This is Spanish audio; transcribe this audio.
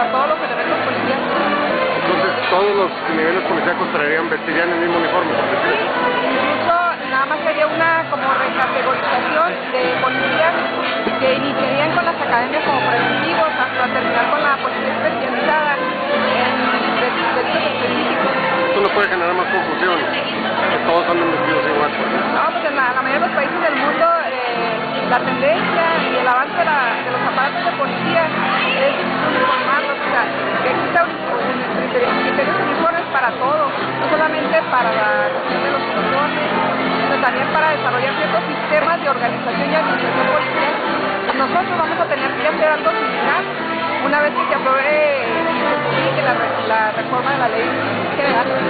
para todos los elementos policíacos. Entonces, todos los niveles policíacos traerían, vestirían el mismo uniforme, sí, Incluso, nada más sería una como recategorización de policías que iniciarían con las academias como preventivos hasta terminar con la policía especializada en delitos específicos. Esto no puede generar más confusión, que todos son investidos igual. No, pues en la, la, mayoría de los países del mundo eh, la tendencia y el avance de, la, de los aparatos de policía para todo, no solamente para la cuestión de los uniformes, sino también para desarrollar ciertos sistemas de organización y administración policial. Nosotros vamos a tener que hacer algo similar una vez que se apruebe y se la, la reforma de la ley general.